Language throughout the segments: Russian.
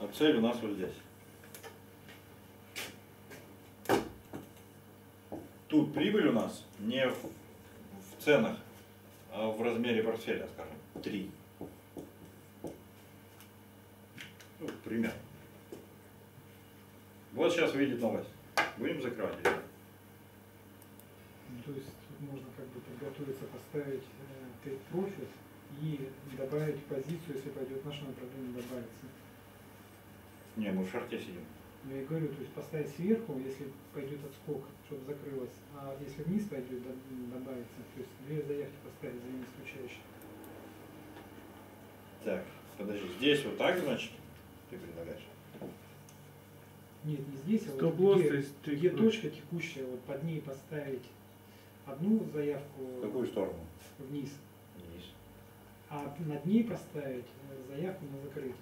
А цель у нас вот здесь. Тут прибыль у нас не в, в ценах, а в размере портфеля, скажем, 3. Ну, пример. Вот сейчас выйдет новость. Будем закрывать ее. Ну, То есть можно как бы подготовиться, поставить э, take profit и добавить позицию, если пойдет наше направление, добавится. Не, мы в шарте сидим. Но я говорю, то есть поставить сверху, если пойдет отскок, чтобы закрылось, а если вниз пойдет, доб- добавится. То есть две заявки поставить за исключающие. Так, подожди, здесь вот так, значит, ты предлагаешь? Нет, не здесь, а вот Стоп-лосс, где, то есть take где точка текущая, вот под ней поставить одну заявку В какую сторону? вниз, Вниз. а над ней поставить э, заявку на закрытие.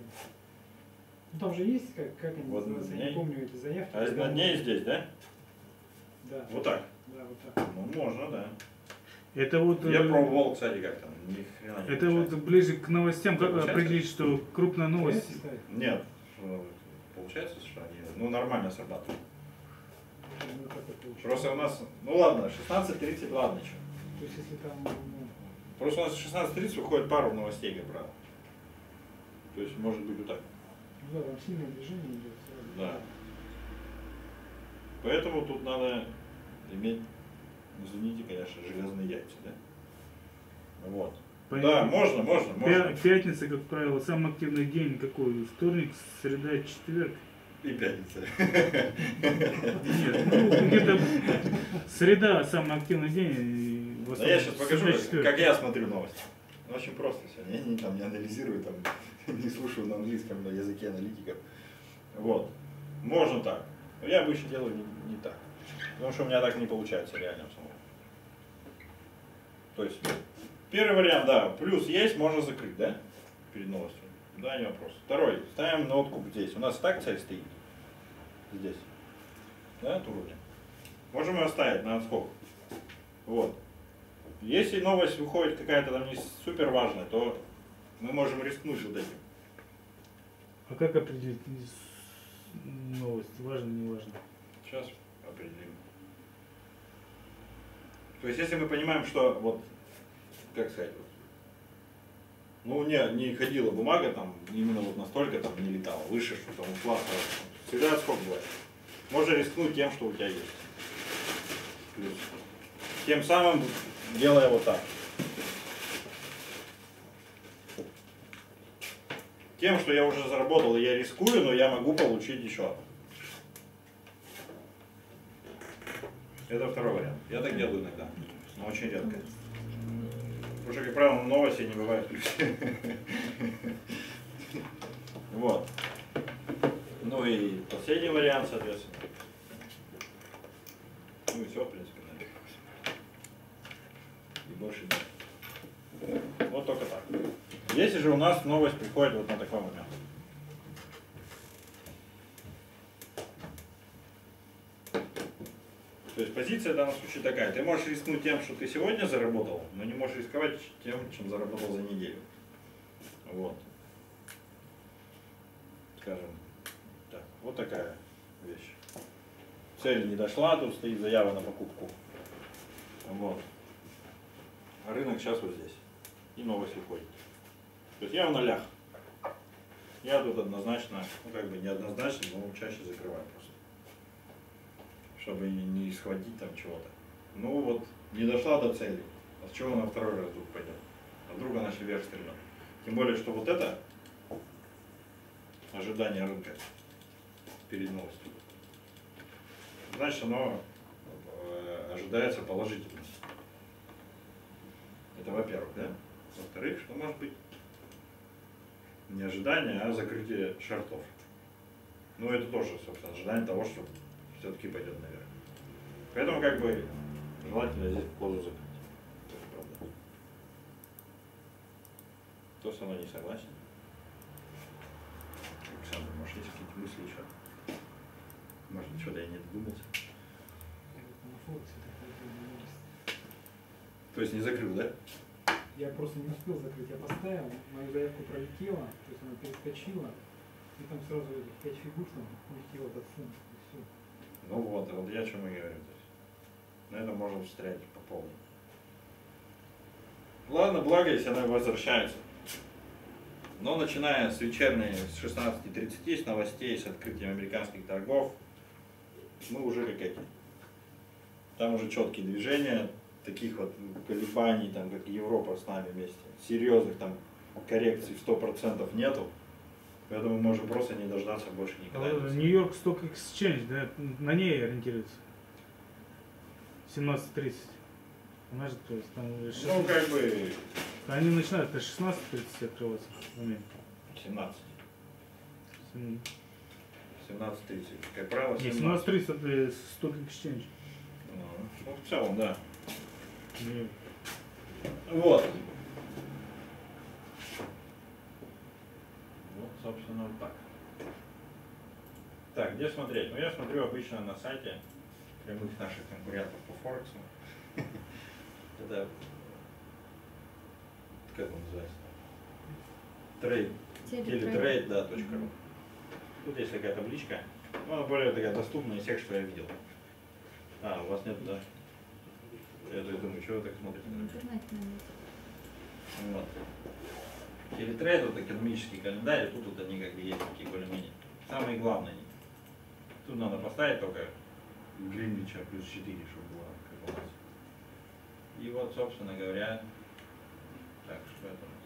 Ну, там же есть, как, как они Вот называются, я не помню эти заявки. А ней можно- здесь, да? Да, Вот так. да, вот так. Ну, можно, да. Это вот, Я э, пробовал, кстати, как-то. Ни хрена не это вот получается. ближе к новостям, как Получается? определить, что крупная новость. Нет, получается, что они, ну, нормально срабатывают. Ну, как? Просто у нас, ну ладно, 16.30, ладно, что. То есть если там, ну, Просто у нас в 16.30 выходит пару новостей, как правило. То есть, может быть, вот так. Ну да, там сильное движение идет сразу. Да. Поэтому тут надо иметь, извините, конечно, железные яйца, да? Вот. Да, Понятно. можно, можно, можно. Пя- Пятница, как правило, самый активный день какой? Вторник, среда, четверг. И пятница. Нет, ну где-то среда самый активный день. и в Да основном я сейчас покажу, как, я смотрю новости. Ну, очень просто все. Я не, там, не анализирую, там, не слушаю на английском, на языке аналитиков. Вот. Можно так. Но я обычно делаю не, не так. Потому что у меня так не получается реально в самом. То есть, первый вариант, да, плюс есть, можно закрыть, да? Перед новостью. Да, не вопрос. Второй, ставим на откуп здесь. У нас так цель стоит. Здесь. Да, тут вроде. Можем ее оставить на отскок. Вот. Если новость выходит какая-то там не супер важная, то мы можем рискнуть вот этим. А как определить новость? Важно, не важно? Сейчас определим. То есть, если мы понимаем, что вот, как сказать, вот, ну не, не ходила бумага там, именно вот настолько там не летала, выше, что там ушла, всегда отскок бывает. Можно рискнуть тем, что у тебя есть. Плюс. Тем самым делая вот так. Тем, что я уже заработал, я рискую, но я могу получить еще. Это второй вариант. Я так делаю иногда, но очень редко. Потому что, как правило, новости не бывает. Вот. Ну и последний вариант, соответственно. Ну и все, в принципе, наверное. И больше нет. Вот только так. Если же у нас новость приходит вот на такой момент. То есть позиция в данном случае такая. Ты можешь рискнуть тем, что ты сегодня заработал, но не можешь рисковать тем, чем заработал за неделю. Вот. Скажем так. Вот такая вещь. Цель не дошла, тут стоит заява на покупку. Вот. А рынок сейчас вот здесь. И новость выходит. То есть я в нолях. Я тут однозначно, ну как бы не однозначно, но чаще закрываю просто. Чтобы не, схватить там чего-то. Ну вот, не дошла до цели. С чего она второй раз вдруг пойдет? А вдруг она вверх стрельнет. Тем более, что вот это ожидание рынка перед новостью. Значит, оно э, ожидается положительно. Это во-первых, да? Во-вторых, что может быть не ожидание, а закрытие шартов. Ну, это тоже, собственно, ожидание того, что все-таки пойдет наверх. Поэтому, как бы, желательно здесь позу закрыть. Правда. Кто со мной не согласен? Александр, может, есть какие-то мысли еще? Может, что-то я не додумался. То есть не закрыл, да? Я просто не успел закрыть. Я поставил, мою заявку пролетела, то есть она перескочила. И там сразу этих пять фигур, там, в этот фунт, и все. Ну вот, вот я о чем и говорю. То есть, на это можно встрять по полной. Ладно, благо, если она возвращается. Но начиная с вечерней, с 16.30, с новостей, с открытием американских торгов, мы уже как эти. Там уже четкие движения, таких вот колебаний, там, как Европа с нами вместе. Серьезных там коррекций в 100% нету. Поэтому мы можем просто не дождаться больше никогда. А, Нью-Йорк Сток Exchange, да, на ней ориентируется. 17.30. Она же, то есть, там уже Ну, 16. как бы Они начинают до 16.30 открываться в Америке. 17. Сем- 17.30. Как правило, Не, 17. 17.30 это Stock Exchange. Ну, ну, в целом, да. Вот. Вот, собственно, вот так. Так, где смотреть? Ну, я смотрю обычно на сайте прямых наших конкурентов по Форексу. Это, как он называется? Трейд. Телетрейд, да, точка ру. Тут есть такая табличка. Ну, она более такая доступная из всех, что я видел. А, у вас нет, да? Я то и думаю, что вы так смотрите? В интернете найдете. Вот. Телетрейд, вот экономический календарь, тут вот они как бы есть такие более-менее. Самые главные. Тут надо поставить только Гринвича плюс 4, чтобы было как у нас. И вот, собственно говоря, так, что это у нас?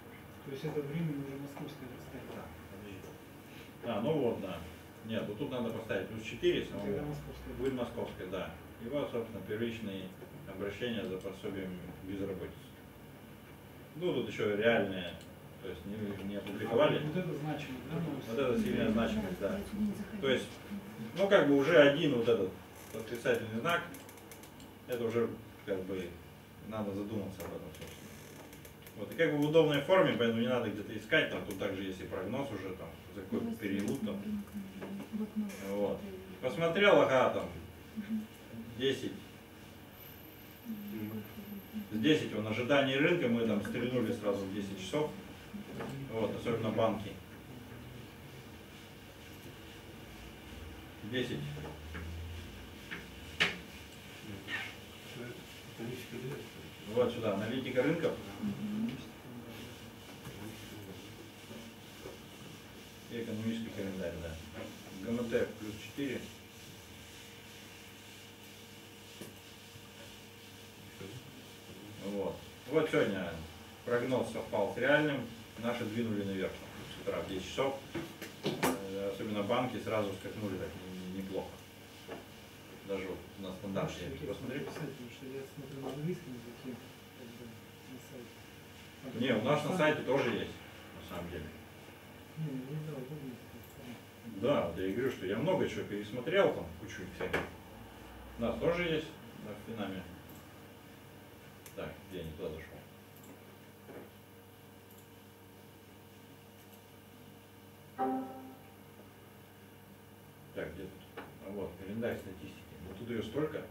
То есть это время уже московское расстояние. Так, подожди. А, ну вот, да. Нет, вот тут надо поставить плюс 4 Тогда самого. московское. Будет московская, да. И вот, собственно, первичные обращения за пособием безработицы. Ну, тут еще реальные, то есть не, не опубликовали. Вот это значимо, да? новость? Вот это сильная значимость, да. То есть, ну, как бы уже один вот этот отрицательный знак, это уже как бы надо задуматься об этом, собственно. Вот, и как бы в удобной форме, поэтому не надо где-то искать, там тут также есть и прогноз уже, там, за какой период там. вот. Посмотрел, ага, там, Мгм. 10, Мгм. С 10 он ожидание рынка, мы там стрельнули сразу в 10 часов, вот, особенно банки. 10. Вот сюда, аналитика рынков. И экономический календарь, да. ГМТ плюс 4. Вот. Вот сегодня прогноз совпал с реальным. Наши двинули наверх с утра в 10 часов. Э, Особенно банки сразу скакнули так не- неплохо. Даже вот на стандарте. Я. А Не, у нас на сайте тоже есть, на самом деле. Да, вот я говорю, что я много чего пересмотрел, там кучу всяких. У нас тоже есть на финаме. Так, я не туда зашел. Так, где тут? А вот, календарь статистики. Вот тут ее столько.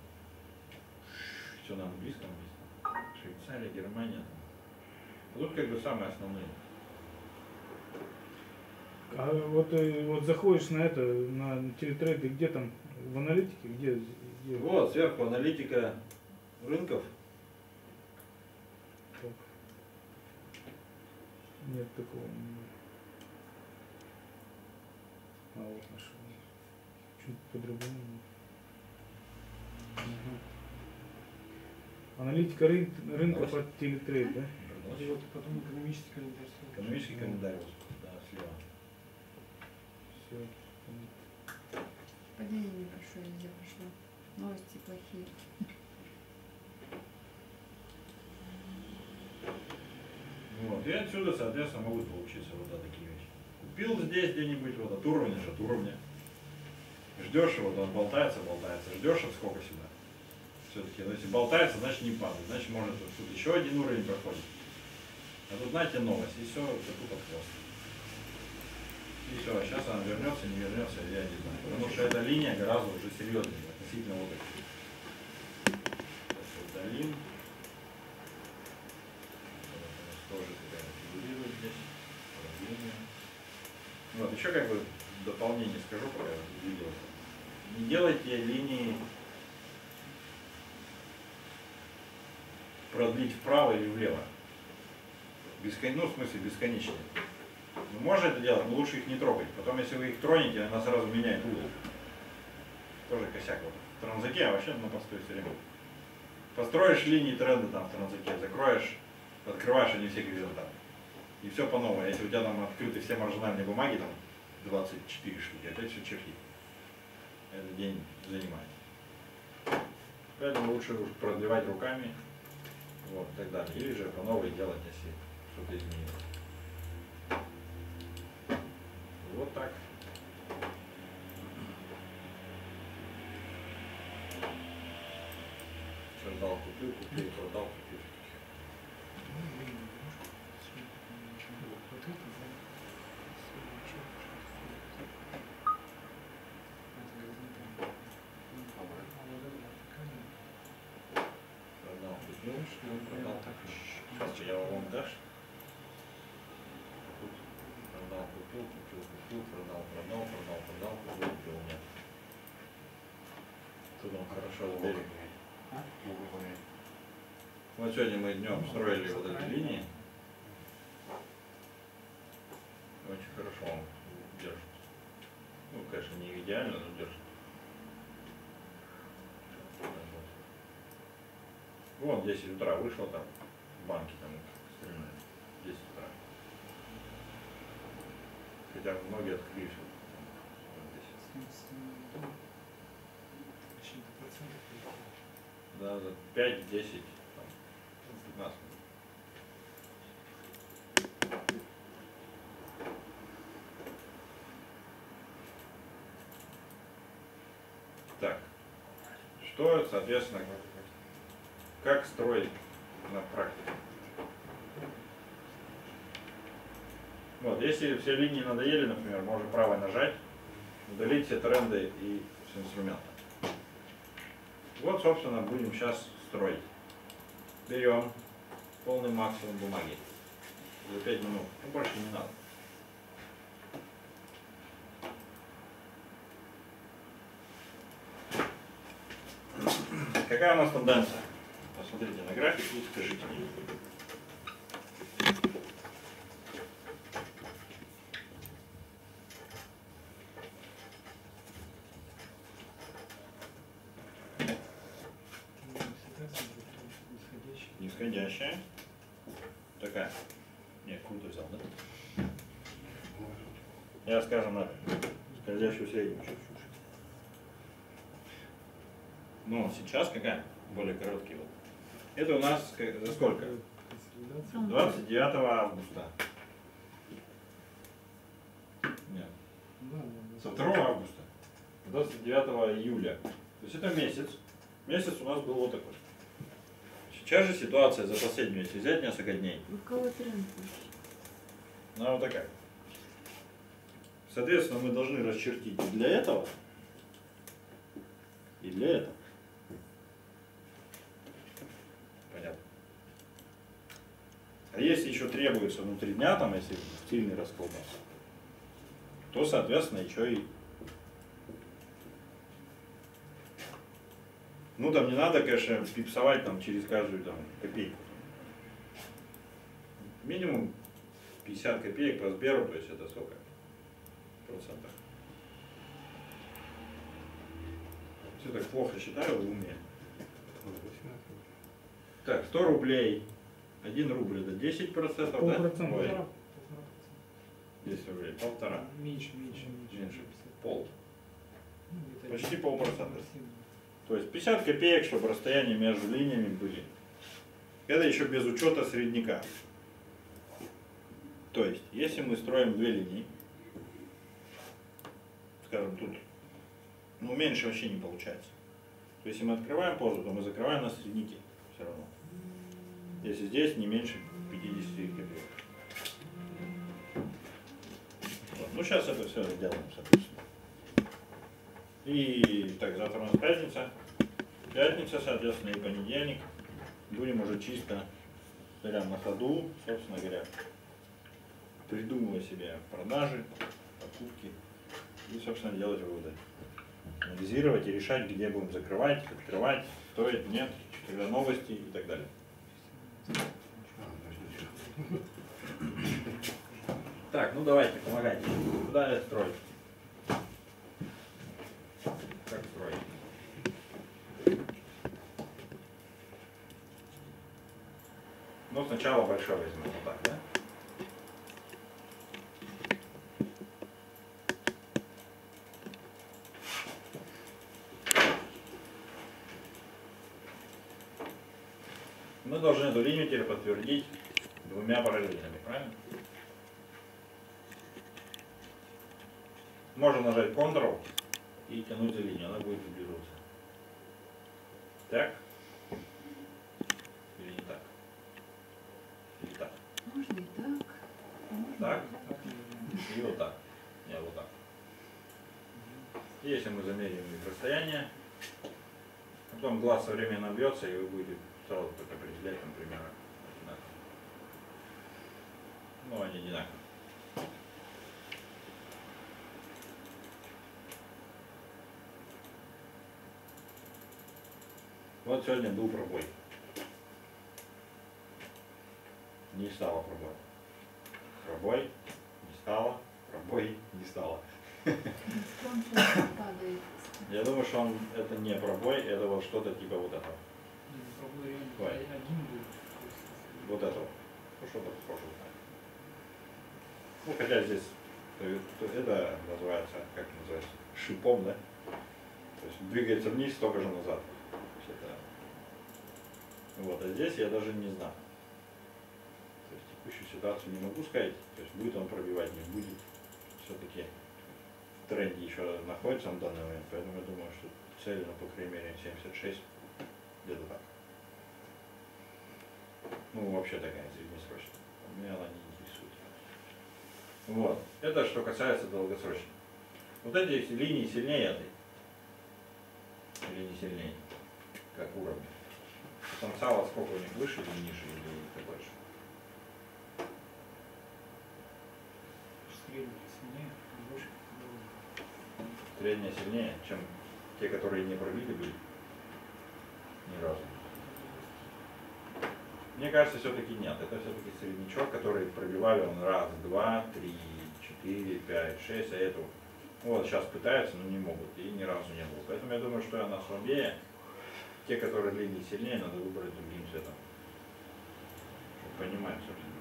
Все на английском есть. Швейцария, Германия. А тут как бы самые основные. А вот, э, вот заходишь на это, на телетрейд, и где там, в аналитике, где? где? Вот, сверху аналитика рынков. Так. Нет такого. А вот нашел. Чуть по-другому. Ага. Аналитика рын- рынков от телетрейд, да? И вот потом экономический календарь. Экономический календарь, вот, да, слева. Все. Падение небольшое везде пошло. Новости плохие. Вот. И отсюда, соответственно, могут получиться вот да, такие вещи. Купил здесь где-нибудь вот от уровня от уровня. Ждешь его, вот он болтается, болтается. Ждешь от сколько сюда. Все-таки, ну, если болтается, значит не падает. Значит, может вот тут еще один уровень проходит. А тут, знаете, новость. И все, это тут хвост. И все, сейчас она вернется, не вернется, я не знаю. Потому что эта линия гораздо уже серьезнее относительно вот этих. Сейчас удалим. Вот, у нас тоже какая-то фигурирует здесь. Управление. Вот, еще как бы дополнение скажу, пока видео. Не делайте линии продлить вправо или влево. Бескон... Ну, в смысле, бесконечные. Ну, можно это делать, но лучше их не трогать. Потом, если вы их тронете, она сразу меняет угол. Тоже косяк. Вот. В транзаке а вообще на постой все время. Построишь линии тренда там в транзаке, закроешь, открываешь они все горизонтально. И все по новой. Если у тебя там открыты все маржинальные бумаги, там 24 штуки, опять все чехли. Этот день занимает. Поэтому лучше уж продлевать руками, вот, и так далее. Или же по новой делать, если что-то изменилось. Вот так. Продал, купил, купил, продал, купил. Вот это, да. Всё, ничего, что-то всё. Это горизонтально. Ну, а вот это вертикально. Продал, купил, Что, продал. прямо так аж. Сейчас я вам дашь. Тут Продал, купил, купил, купил, продал, продал, продал, продал, купил, купил, нет. Тут он хорошо. А? Вот сегодня мы днем строили вот эти линии. Очень хорошо он держит. Ну, конечно, не идеально, но держит. Вот 10 утра вышел там, в банке там стреляли. 10 утра. Хотя многие открылись вот, там, 10. С- с, Каким-то процентов. Да, за 5, 10, там, 15 минут. Так, что, соответственно, как строить на практике? Вот, если все линии надоели, например, можно правой нажать, удалить все тренды и с инструмента. Вот, собственно, будем сейчас строить. Берем полный максимум бумаги. За 5 минут. Ну, больше не надо. Какая у нас тенденция? Посмотрите на график и скажите мне. Ситуация нисходящая. Нисходящая. Такая. Не, круто взял, да? Я, скажем, на скользящую среднюю чуть-чуть. Ну, сейчас какая? Более короткий вот. Это у нас за сколько? Консолидация. 29 августа. Нет, со 2 августа. 29 июля. То есть это месяц. Месяц у нас был вот такой. Сейчас же ситуация за последнюю, если взять несколько дней, У кого тренд она вот такая. Соответственно, мы должны расчертить для этого, и для этого. Понятно. А если еще требуется внутри дня, там, если сильный раскол то, соответственно, еще и Ну там не надо, конечно, пипсовать там через каждую там копейку. Минимум 50 копеек по Сберу, то есть это сколько? Процентах. Все так плохо считаю в уме. Так, 100 рублей. 1 рубль это 10 процентов, да? Полтора. 10 рублей, полтора. Меньше, меньше, меньше. Меньше. Пол. Ну, Почти полпроцента. То есть 50 копеек, чтобы расстояния между линиями были. Это еще без учета средняка. То есть, если мы строим две линии, скажем, тут, ну, меньше вообще не получается. То есть, если мы открываем позу, то мы закрываем на среднике все равно. Если здесь не меньше 50 копеек. Вот. Ну, сейчас это все сделаем, соответственно. И так, завтра у нас пятница. Пятница, соответственно, и понедельник. Будем уже чисто прям на ходу, собственно говоря, придумывая себе продажи, покупки. И, собственно, делать выводы. Анализировать и решать, где будем закрывать, открывать, стоит, нет, когда новости и так далее. Так, ну давайте, помогайте. Куда строить? Как строить? Ну, сначала большой возьмем, вот так, да? Мы должны эту линию теперь подтвердить двумя параллельными, правильно? Можно нажать Ctrl и тянуть за линию, она будет дублироваться. Так? Или не так? Или так? Можно и так. можно Так? И вот так. Не, вот так. Если мы замерим их расстояние, потом глаз современно бьется, и вы будете там, примерно, одинаково. Ну, они одинаковые. Вот сегодня был пробой. Не стало пробой. Пробой, не стало, пробой, не стало. Я думаю, что он это не пробой, это вот что-то типа вот этого. Не, ну, пробой Ой. один будет. то Вот этого. Ну что-то похожее. Ну хотя здесь то это называется, как называется, шипом, да? То есть двигается вниз, столько же назад. Это... Вот, а здесь я даже не знаю. То есть текущую ситуацию не могу сказать, то есть будет он пробивать, не будет. Все-таки в тренде еще находится на данный момент, поэтому я думаю, что цель, ну, по крайней мере, 76, где-то так. Ну, вообще такая среднесрочная. Меня она не интересует. Вот. Это что касается долгосрочной. Вот эти линии сильнее этой. Или не сильнее, как уровни. Потенциал сколько у них выше или ниже, или такой же. Средний сильнее, больше. Средняя сильнее, чем те, которые не пробили были. Ни разу. Мне кажется, все-таки нет. Это все-таки среднячок, который пробивали он раз, два, три, четыре, пять, шесть, а эту вот сейчас пытаются, но не могут, и ни разу не было. Поэтому я думаю, что она слабее. Те, которые линии сильнее, надо выбрать другим цветом. Чтобы понимать, собственно,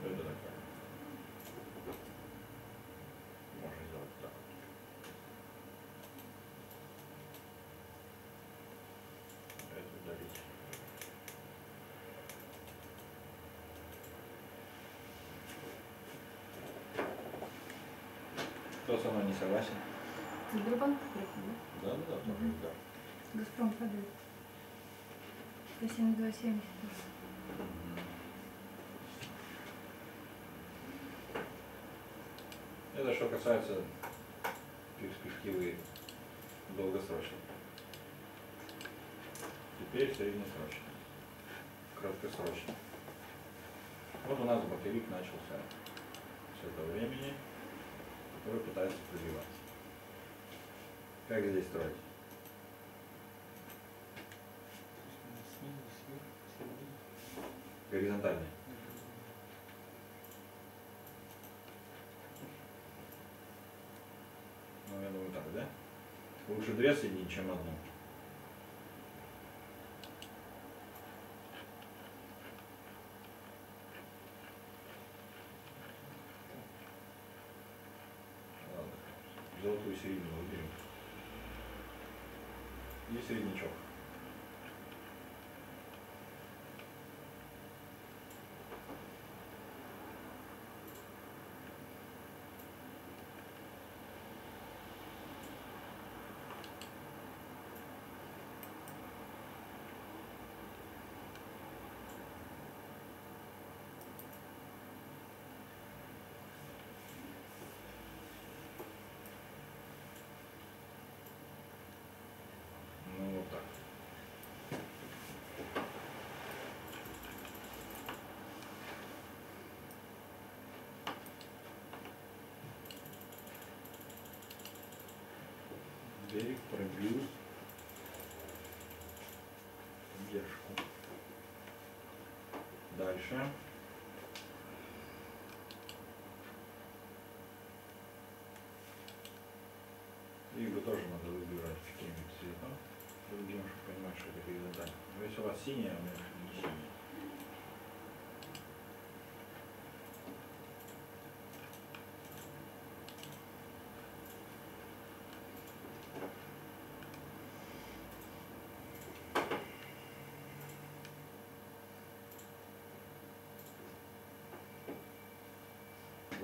что это такое. Можно сделать так. вот. Это удалить. Кто со мной не согласен? Сбербанк приходит. Да, да, да, тоже, Мгм. да. Газпром падает. 172,70. Это что касается перспективы долгосрочной. Теперь среднесрочной. Краткосрочной. Вот у нас боковик начался с этого времени, который пытается пробиваться. Как здесь строить? Горизонтальный. Ну, я думаю, так, да? Лучше две соединить, чем одну. Ладно. Золотую середину выберем. И среднячок. Ну вот так. Берег пробил поддержку. Дальше. Игру тоже надо выбирать каким цветом. Другим, чтобы понимать, что это горизонтально. Но если у вас синяя, у меня не синяя.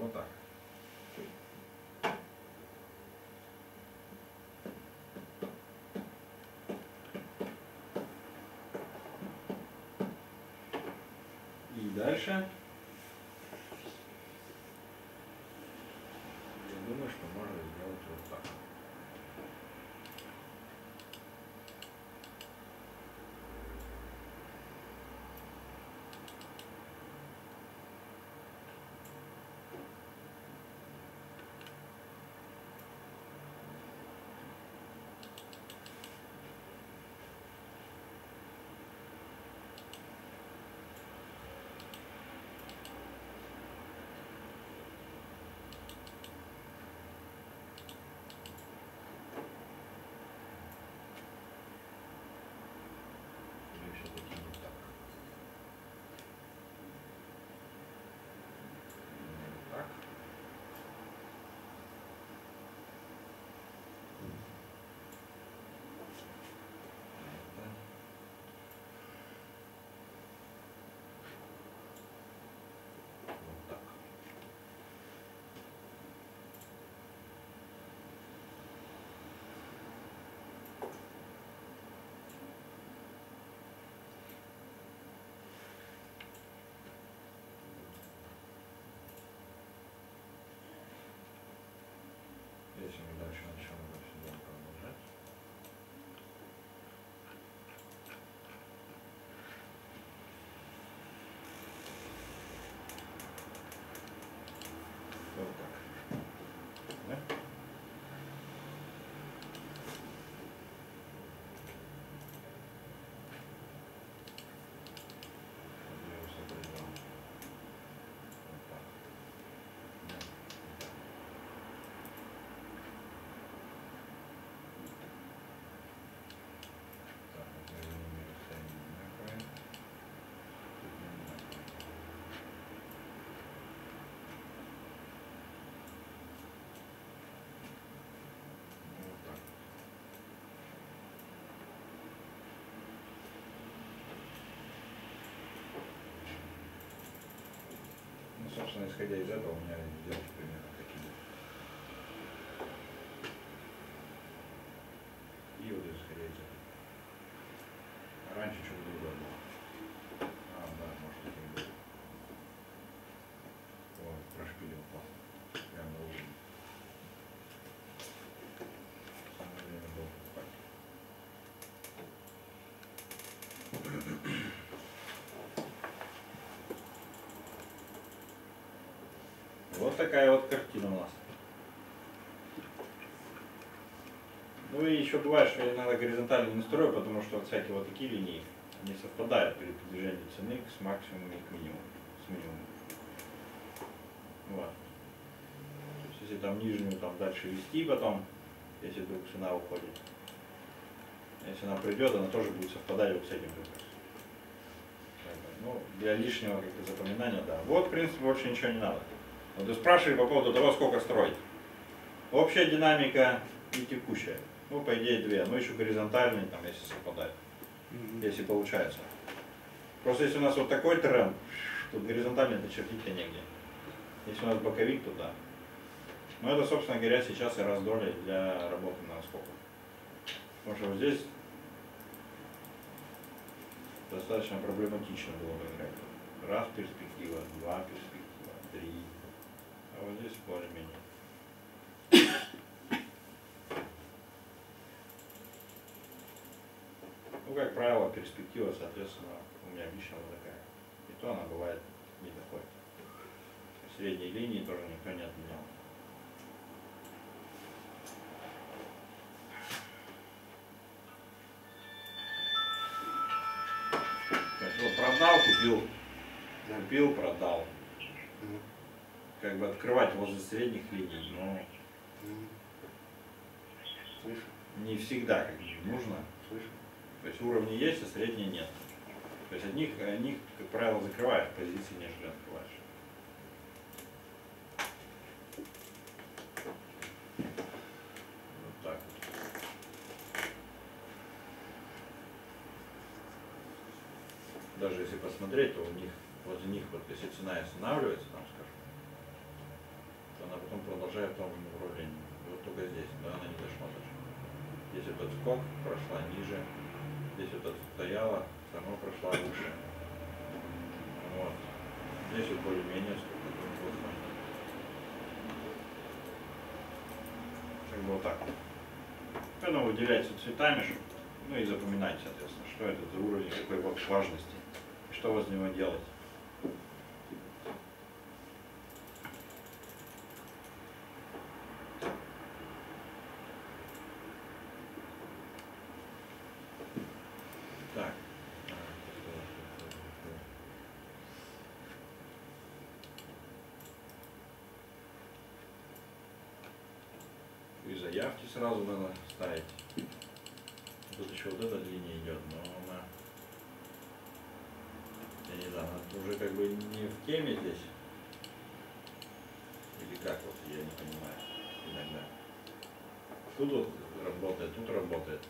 Вот так. И дальше. Собственно, исходя из этого, у меня сделки примерно такие. И вот исходя из этого. А раньше что-то другое было. А, да, может таким было. Вот, прошпилил классно. Прям на уровне. Самое время было покупать. Вот такая вот картина у нас. Ну и еще бывает, что иногда горизонтально не строю, потому что вот всякие вот такие линии не совпадают при продвижении цены с максимумом и к минимуму. С минимумом. Вот. То есть если там нижнюю там дальше вести потом, если вдруг цена уходит. Если она придет, она тоже будет совпадать вот с этим Ну, для лишнего как-то запоминания, да. Вот, в принципе, больше ничего не надо. Вот ты спрашивали по поводу того, сколько строить. Общая динамика и текущая. Ну, по идее, две. Ну, еще горизонтальные, там, если совпадает, если получается. Просто если у нас вот такой тренд, тут горизонтально это чертить-то негде. Если у нас боковик, то да. Но это, собственно говоря, сейчас и раздолье для работы на сколько. Потому что вот здесь достаточно проблематично было бы играть. Раз перспектива, два перспектива, три вот здесь более-менее. Ну, как правило, перспектива, соответственно, у меня лично вот такая. И то она бывает не доходит. Средние линии тоже никто не отменял. Вот продал, купил, купил, продал. Как бы открывать возле средних линий, но. Слышу, не всегда как бы, нужно. слышу. То есть уровни есть, а средние нет. То есть от них, них, как правило, закрываешь позиции, нежели открываешь. Вот так вот. Даже если посмотреть, то у них, возле них, вот если цена останавливается, там, скажем, продолжает в том же направлении. Вот только здесь, да, она не дошла даже. Здесь этот скок прошла ниже, здесь вот отстояла, все равно прошла выше. Вот. Здесь вот более-менее сколько неплохо. Как вот так. Поэтому выделяйте цветами, ну и запоминайте, соответственно, что это за уровень, какой важности, и что возле него делать. Так. И заявки сразу надо ставить. Тут еще вот эта линия идет, но она, я не знаю, она уже как бы не в теме здесь. Или как вот, я не понимаю иногда. Тут вот работает, тут работает.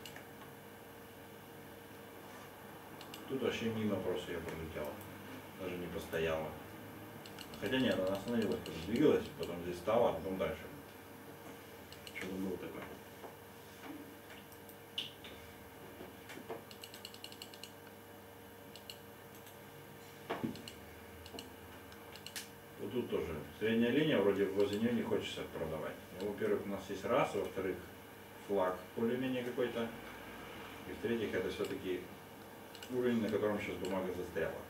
Тут вообще мимо просто я пролетела. Даже не постояла. Хотя нет, она остановилась, двигалась, потом здесь стала, а потом дальше. Что-то было такое. Вот тут тоже. Средняя линия, вроде возле нее не хочется продавать. Ну, во-первых, у нас есть раз, во-вторых, флаг более-менее какой-то. И в-третьих, это все-таки уровень, на котором сейчас бумага застряла.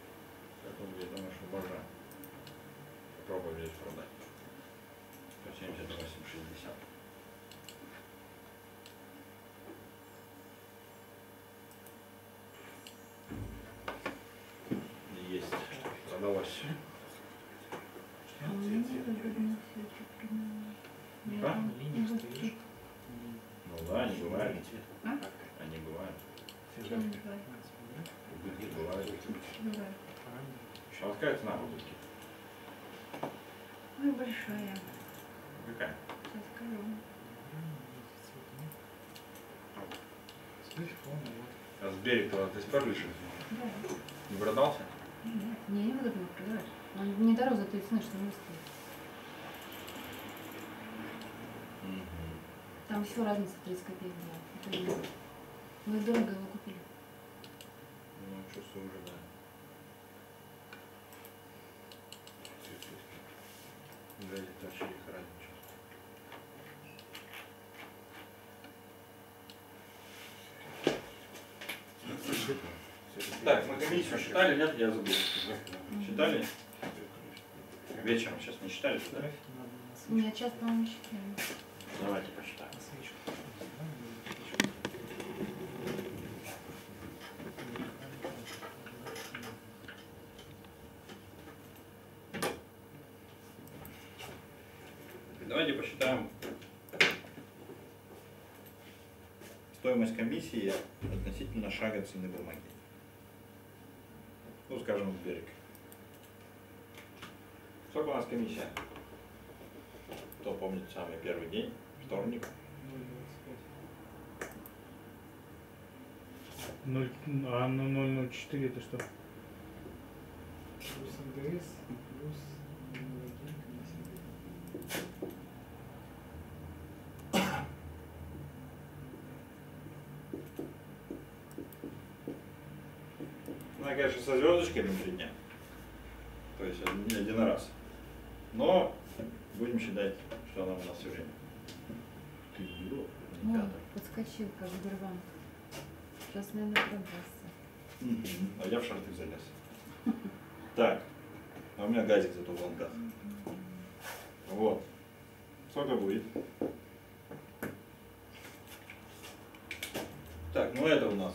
Поэтому я думаю, что можно попробовать здесь продать. По 78,60. Есть. Продалось. А мне невыгодно все это принимать. Я Да? там Линию вот стоишь. тут, Ну да, они бывают. А? Они бывают. что называется? Убытки бывают. Бывает. А вот какая цена убытки? Ой, большая. Какая? Сейчас скажу. Слышь, полный вот. А с берега ты спер лишь? Да. Не продался? Нет, Мне невыгодно продавать. Он не дороже той цены, что мы стоит. Там всего разница 30 копеек была. Это не- Мы дорого его купили. Ну, чувствую уже, да. Глядя, это вообще лихорадничает. Так, мы комиссию считали, нет? Я забыл. Считали? Вечером сейчас не считали, да? Меня сейчас, по-моему, считаем. Давайте посчитаем. На свечку. Давайте посчитаем стоимость комиссии относительно шага цены бумаги. Ну, скажем, в берег. Сколько у нас комиссия? Кто помнит самый первый день, вторник? 0,25. Ноль, а ну 004 это что? Плюс НДС плюс 0,1 комиссия. Ну, я, конечно, со звездочками три дня. То есть не один раз. Но будем считать, что она у нас все время. Ты не Ой, подскочил, как Сбербанк. Сейчас, наверное, продастся. А я в шарты залез. Так, а у меня газик зато в лонгах. Вот. Сколько будет? Так, ну это у нас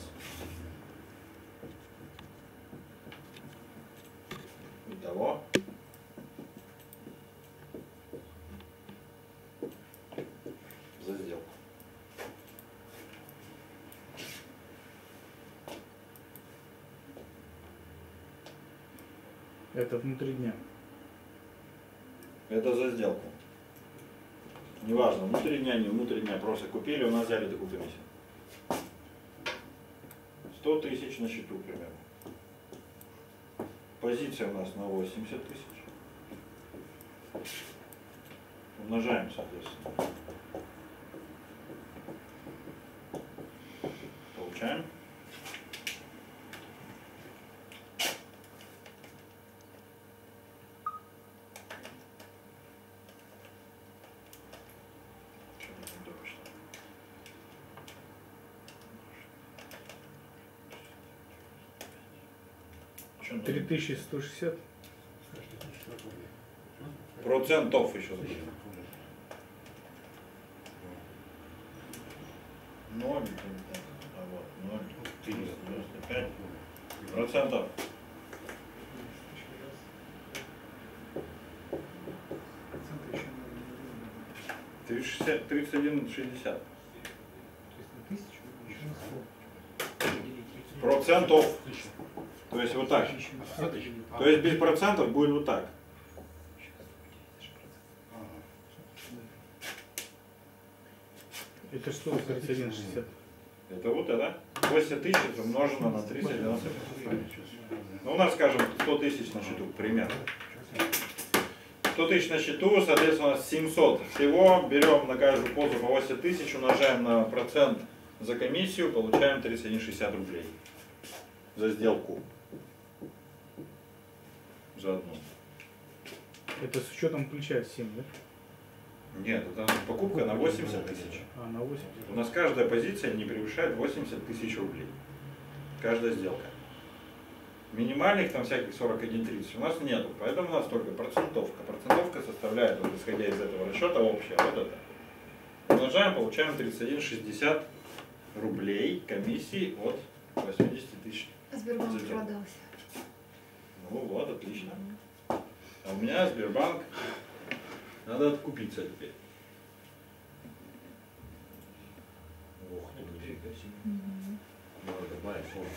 Это внутри дня. Это за сделку. Внутри дня, не внутри дня, просто купили, у нас взяли такую комиссию. 100 тысяч на счету, примерно. Позиция у нас на 80 тысяч. Умножаем, соответственно. Получаем. Что-то не то пошло. Надо? 3160. Процентов еще забыл. Ноль, а вот, ноль, четыреста девяносто пять процентов. Тридцать шестьдесят- тридцать один шестьдесят. То есть на тысячу еще на сто. Процентов. То есть вот так. То есть без процентов будет вот так. Это что, 3160? Это вот это. 80 тысяч умножено на 395. Ну, у нас, скажем, 100 тысяч на счету, примерно. 100 тысяч на счету, соответственно, у нас 700. Всего берем на каждую позу по 80 тысяч, умножаем на процент за комиссию, получаем 31,60 рублей. За сделку. За одну. Это с учетом ключа 7, да? Нет, это покупка на 80 тысяч. А, на 80. У нас каждая позиция не превышает 80 тысяч рублей. Каждая сделка. Минимальных там всяких 41-30 у нас нету, поэтому у нас только процентовка. Процентовка составляет, вот исходя из этого расчета, общая, вот это. Умножаем, получаем 31,60 рублей комиссии от 80 тысяч. Сбербанк Зачем? продался. Ну вот, отлично. А у меня Сбербанк, надо откупиться теперь. Ох ты, нифига себе. Надо добавить форму.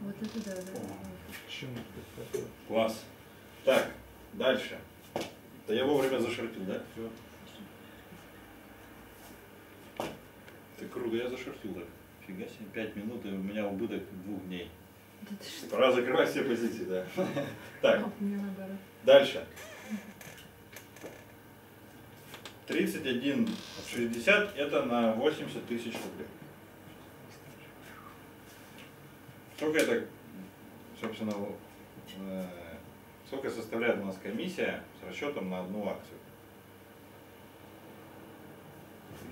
Вот это да, да. Почему тут такое? Класс. Так, дальше. Да я вовремя зашортил, да? Ты круто, я зашортил так. Фига себе, пять минут, и у меня убыток двух дней. Да? Пора закрывать все позиции, да. Так, дальше. 31,60 это на 80 тысяч рублей. Сколько это, собственно, э, сколько составляет у нас комиссия с расчетом на одну акцию?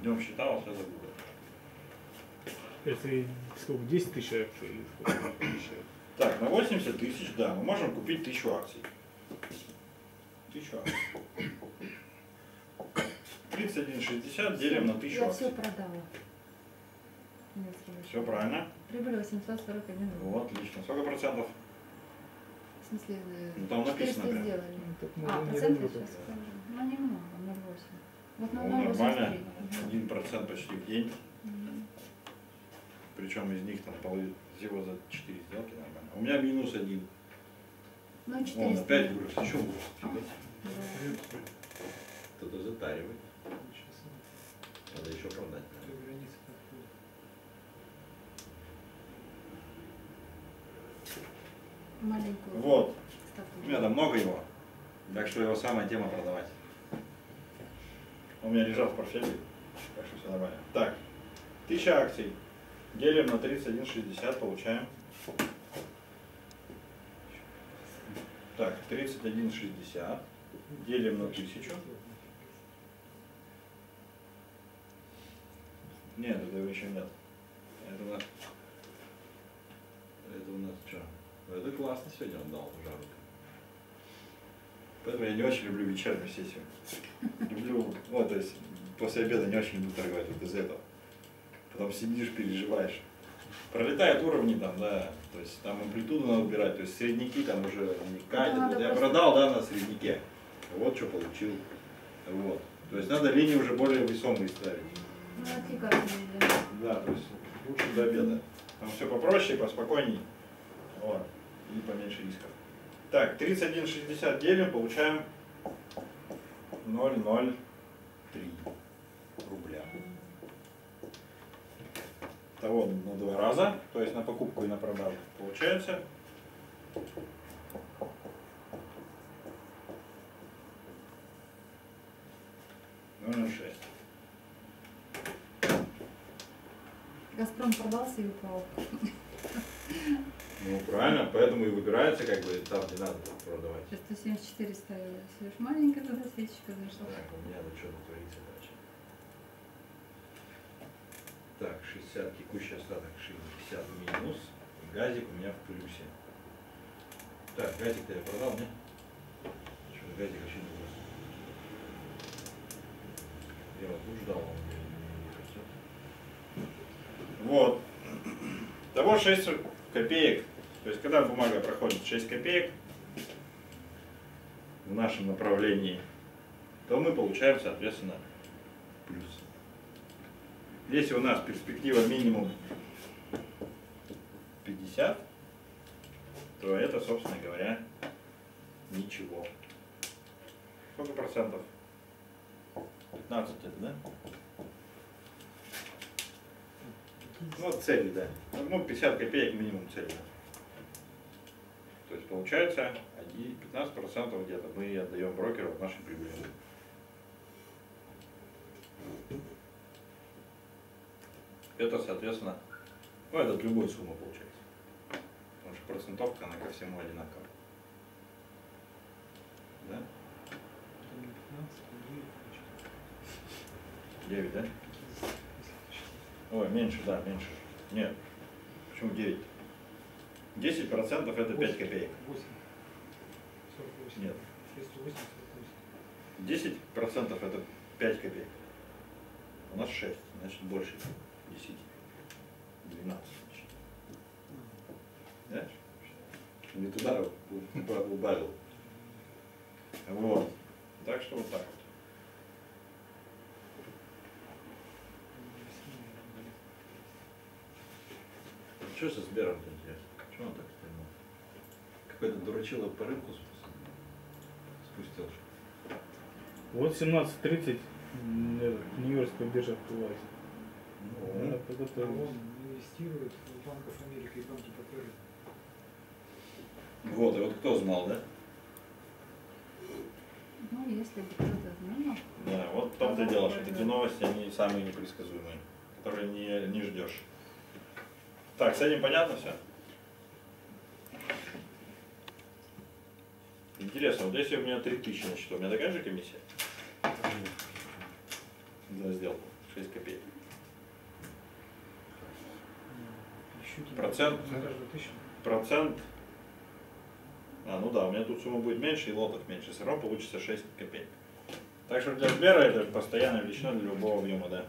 Днем считал, сейчас забыл. Это сколько, 10 тысяч акций или сколько? Так, на 80 тысяч, да, мы можем купить тысячу акций. Тысячу акций. 31,60 делим на тысячу Я все продала. Все правильно. Прибыль 841 рубль. Вот, отлично. Сколько процентов? В смысле, э, Ну, там написано 400 прям. сделали. Ну, так А, работать. сейчас скажу. Ну, немного, 0,8. Вот на Ну, нормально. 0,83. Один процент почти в день. Причем из них там всего за 4 сделки нормально. У меня минус один. Ну, Он 400. опять вырос. Еще вырос. Кто-то затаривает. Надо еще продать. Маленькую. Вот. У меня там много его. Так что его самая тема продавать. Он у меня лежал в портфеле. Так что все нормально. Так. 1000 акций. Делим на 31,60, получаем. Так, 31,60. Делим на 1000. Нет, этого еще нет. Это у нас... Это у нас что? Это классно сегодня он дал жарко. Поэтому я не очень люблю вечернюю сессию. Люблю, ну, то есть после обеда не очень люблю торговать вот из этого. Потом сидишь, переживаешь. Пролетают уровни там, да, то есть там амплитуду надо убирать, то есть средники там уже надо Вот я просто- продал, да, на среднике. Вот что получил. Вот. То есть надо линии уже более весомые ставить. Ну. Да, то есть лучше до обеда. Там все попроще, поспокойней. Вот. И поменьше рисков. Так, 31,60 делим, получаем 0,03 Того на два раза, то есть на покупку и на продажу. Получается Номер шесть. Газпром продался и упал. Ну правильно, поэтому и выбирается как бы там, где надо продавать. Сейчас 174 ставила. Все ж маленькая туда свечечка зашла. Так, у меня тут что-то творится. Так, 60, текущий остаток 60 минус. Газик у меня в плюсе. Так, газик-то я продал, нет? Что-то газик вообще не вырос. Я вот ждал, он не, не растет. Вот. Того 6 копеек. То есть, когда бумага проходит 6 копеек в нашем направлении, то мы получаем, соответственно. Если у нас перспектива минимум 50, то это, собственно говоря, ничего. Сколько процентов? 15 это, да? Ну, цели, да. Ну, 50 копеек минимум цели. То есть получается 1 15% где-то мы отдаем брокеру от нашей прибыли. Это, соответственно, ну, это от любой суммы получается. Потому что процентовка, она ко всему одинакова. Да? Там не 15, там 9, 9, да? Ой, меньше, да, меньше. Нет. Почему 9? 10 процентов это 5 копеек. 8. 48. Нет. Если 8, 48. 10 процентов это 5 копеек. У нас 6, значит больше 10. 12. значит. Да? Не туда у- убавил. Вот. Так что вот так вот. Что со Сбером-то интересно? Чего он так стрельнул? Какой-то дурачило по рынку спустил. Вот 17.30 м, этот, Нью-Йоркская биржа открывается. Ну, Надо А подготовиться. он инвестирует в Банков Америки и банки ППР. Вот, и вот кто знал, да? Ну, если бы кто-то знал. Да, вот в том-то дело, что такие новости, они самые непредсказуемые, которые не, не ждешь. Так, с этим понятно все? Интересно, вот если у меня 3000 на счету, у меня такая же комиссия? За сделку, 6 копеек. Процент? Процент, а, ну да, у меня тут сумма будет меньше и лотов меньше, все равно получится 6 копеек. Так что для Сбера это постоянная величина для любого объема, да.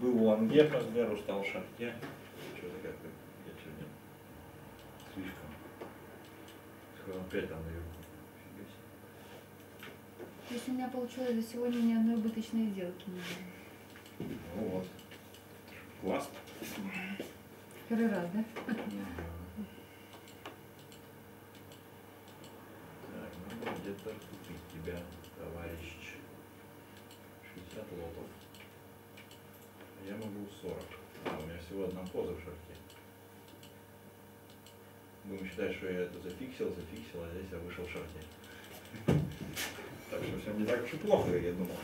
Был в Ланге по Сберу, стал в Шахте. 5 там наверное. То есть у меня получилось за сегодня ни одной убыточной сделки не было. Ну вот. Класс. Первый раз, да? Так, надо где-то купить тебя, товарищ. 60 лотов. Я могу 40. А, у меня всего одна поза в шарке. Будем считать, что я это зафиксил, зафиксил, а здесь я вышел в шахте. Так что все не так уж и плохо, я думал.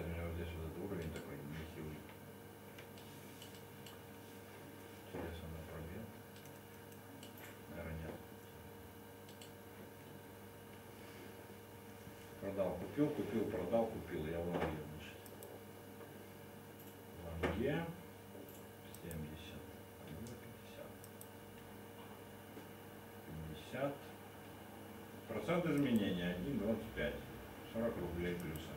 Для меня а вот здесь вот этот уровень такой нехилый. Интересно, она пробьет? Наверное, нет. Продал, купил, купил, продал, купил. Я в ноге, значит. В ноге. 70. 50. 50. Процент изменения 1,25. 40 рублей плюс.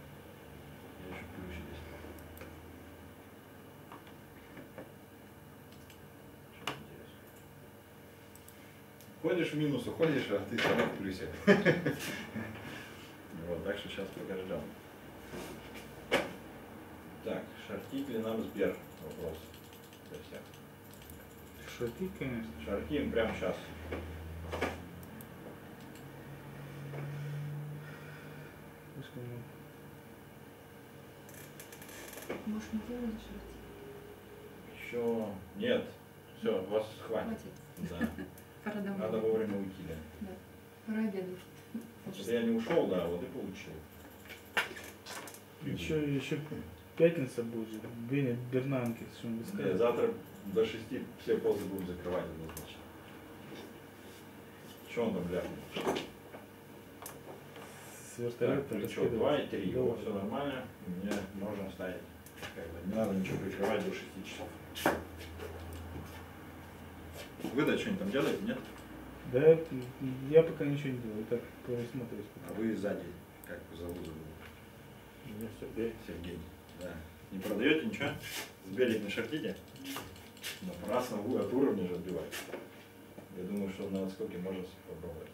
Ходишь в минус, уходишь, а ты равно в плюсе. Вот, так что сейчас подождем. Так, шортит ли нам Сбер? Вопрос для всех. Шарки, конечно. Шортим прямо сейчас. Может, не делаешь шорти? Еще нет. Все, вас хватит. Хватит. Да. Пора домой. Надо вовремя уйти, да. Да. Пора обеду. Вот я не ушел, да, вот и получил. Еще, еще пятница будет. Веня Бернанки, что он Да, рассказывает. завтра до шести все позы будем закрывать однозначно. Что он там ляпнул? С Так, вертолета плечо 2 и 3. Вот, все нормально. Мне можно ставить. Как бы, не надо ничего прикрывать до 6 часов. Вы-то что-нибудь там делаете, нет? Да, я пока ничего не делаю, так присмотрюсь. А вы сзади, как вы зовут? Меня Сергей. Сергей. Да. Не продаете ничего? Сберик не шортите? Напрасно вы от уровня же отбиваете. Я думаю, что на отскоке можно попробовать.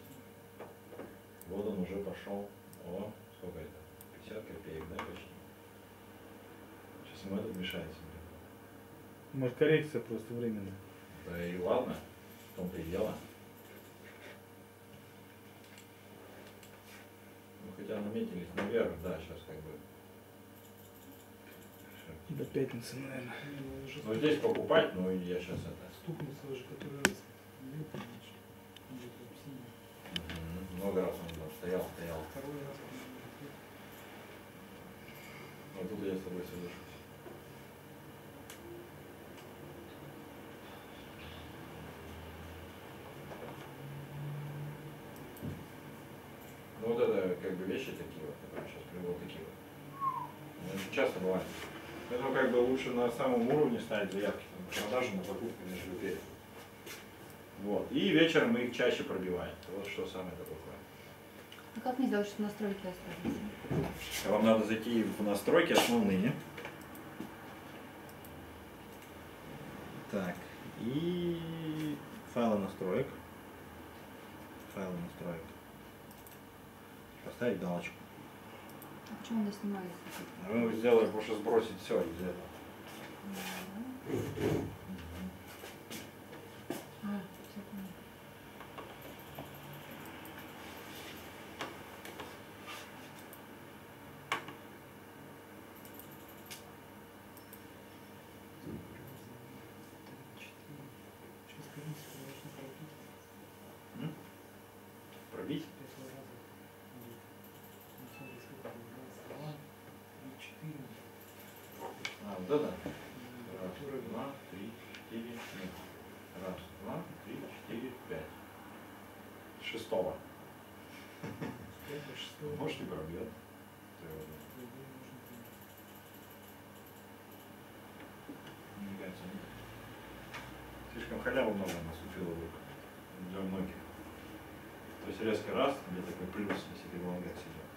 Вот он уже пошел. О, сколько это? 50 копеек, да, почти? Сейчас ему этот мешает себе. Может коррекция просто временная. И ладно, в том-то и дело. Ну хотя наметились наверх, да, сейчас как бы. До пятницы, наверное. Ну, Ну здесь покупать, но я сейчас это. стукнулся уже. Мгм. Много раз он да, стоял, стоял. Второй раз. Но тут я с тобой соглашусь. Ну вот вещи такие вот, которые сейчас привел такие вот. Ну, это часто бывает. Поэтому как бы лучше на самом уровне ставить заявки там, на продажу, на покупку, нежели перед. Вот. И вечером мы их чаще пробиваем. Вот что самое такое. А как мне сделать, чтобы настройки остались? Вам надо зайти в настройки основные. Так, и файлы настроек. Файлы настроек. Поставить галочку. А почему она снимается? Ну, сделай, потому что сбросить все из этого. А, пробить. М? Пробить? Пятого раза. будет. Ну, смотри, сколько будет. Раз, два, три, четыре. А? М, Раз, два, три, четыре, нет. Раз, два, три, четыре, пять. Шестого. пять до шестого. Может и пробьет. Мне. Слишком халяву много руку для многих. То есть резко раз, где такой плюс, если ты в лонгах сидел.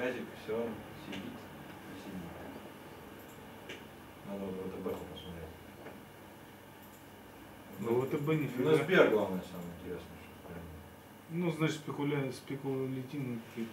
Газик все сидит сидит. Надо вот в ВТБ посмотреть. Ну ВТБ нифига. Сбер главное самое интересное, что. Ну, значит, спекуля... Ну, тенденции.